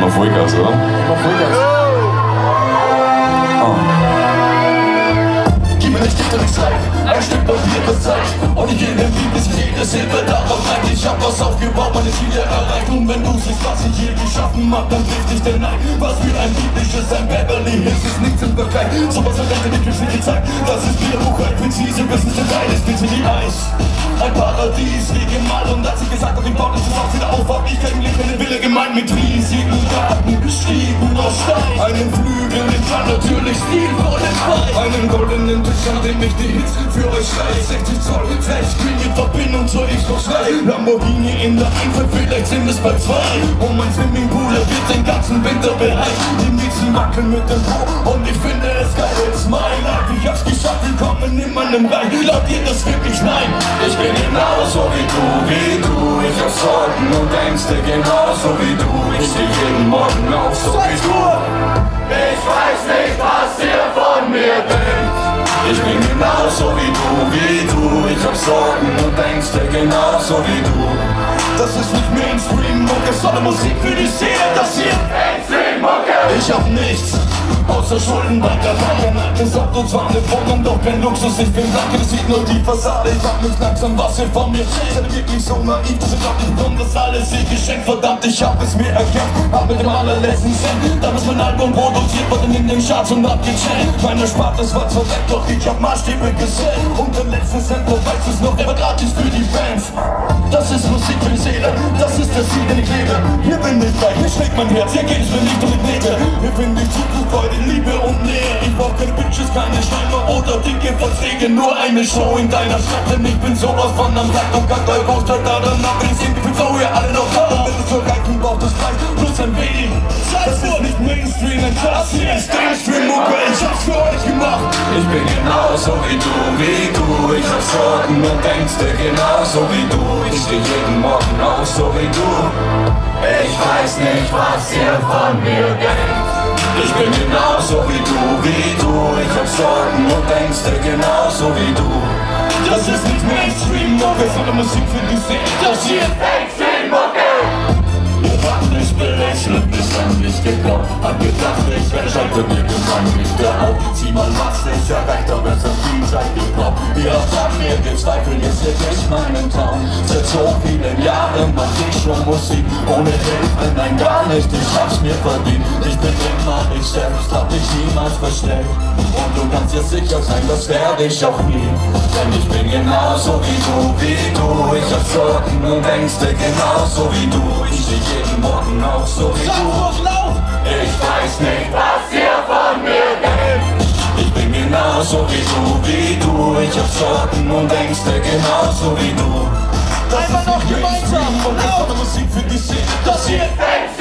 schon auf Vollgas, oder? Auf Vollgas. Oh. Gib mir nicht die und ein Stück Papier bezahlt. Und ich jede Liebes, jede Silbe darauf rein Ich hab was aufgebaut, man ist wieder erreicht Und wenn du siehst, was ich hier geschaffen hab, dann triff dich denn ein Was für ein biblisches, ein Beverly Hills ist nichts im Vergleich Sowas hat Leute nicht wirklich gezeigt Das ist Bierbuch, ein präzise Business, ein Teil ist bitte die Eis ein Paradies. Wie gemalt und als ich gesagt hab, ich baue dieses Haus wieder auf, hab ich kein Glück, meine Wille gemeint mit riesigen Garten, gestiegen aus Stein, einen Flügel, den Fall natürlich stilvoll frei, einen goldenen Tisch, an dem ich die Hits für euch schreie, 60 Zoll, Flatscreen mit Verbindung zur Xbox Live, Lamborghini in der Einfahrt, vielleicht sind es bei zwei, und mein Swimmingpool wird den ganzen Winter bereit, die Mieten wackeln mit dem Po, und ich finde es geil, ich hab's geschafft, willkommen in meinem Reich, glaubt ihr das wirklich? Nein, ich bin genauso wie du, wie du. Ich hab Sorgen und Ängste genauso wie du. Ich steh jeden Morgen auf, so wie du. Ich weiß nicht, was ihr von mir denkt. Ich bin genauso wie du, wie du. Ich hab Sorgen und Ängste genauso wie du. Das ist nicht Mainstream-Mucke, sondern Musik für die Seele Das hier. Mainstream-Mucke Ich hab nichts Außer Schulden bei der Bank, altes Auto, zwar eine Wohnung, doch kein Luxus, ich bin blank, das sieht nur die Fassade, ich frag mich langsam, was ihr von mir. Seid, seid wirklich so naiv, dass ihr glaubt, ich bekomme das alles ihr geschenkt, verdammt, ich hab es mir erkämpft, hab mit dem allerletzten Cent, damals mein Album produziert, wurde in den Charts und abgecheckt, meine Erspartes war zwar weg, doch ich hab Maßstäbe gesetzt, und den letzten Cent, wo weiß es noch, der war gratis für die Fans, das ist Musik für die Seele, das ist der Ziel, den ich lebe, hier bin ich bei, hier schlägt mein Herz, hier geht es mir nicht um die Knete, hier finde ich Zukunft, Freude, Liebe und Nähe. Ich brauch keine Bitches, keine Schweine oder dicke Verträge. Nur eine Show in deiner Stadt, denn ich bin sowas von am Sack und kann euch Großstadt da danach bin ich irgendwie für so ihr alle noch. Und wenn es zu erreichen braucht es Preis plus ein wenig. Das ist nicht Mainstream, ein das hier ist Mainstream-Mucke. Ich hab's für euch gemacht. Ich bin genauso wie du, wie du. Ich hab Sorgen und Ängste genauso wie du. Ich steh jeden Morgen auf, so wie du. Ich weiß nicht, was ihr von mir denkt. Ich bin genauso wie du, wie du. Ich hab Sorgen und Ängste genauso wie du. Das ist nicht Mainstream-Mucke, sondern Musik für die Seele Das hier ist Mainstream-Mucke Ihr habt mich belächelt, mich an mich geglaubt Hab gedacht, ich werde schalte mir gemein mich der Haut Zieh mal an mir gezweifelt, jetzt lebt ich meinen Traum. Seit so vielen Jahren mach ich schon Musik. Ohne Hilfe, nein gar nicht, ich hab's mir verdient. Ich bin immer ich selbst, hab dich niemals versteckt Und du kannst dir sicher sein, das werde ich auch nie. Denn ich bin genauso wie du, wie du. Ich hab Sorgen und Ängste genauso wie du. Ich steh jeden Morgen auf, so wie du. Ich weiß nicht, was ihr von mir denkt. Ich bin genauso wie du, wie du ich hab Sorgen und Ängste genauso wie du. Das Einfach noch gemeinsam und Musik für die Seele, dass ihr fängt.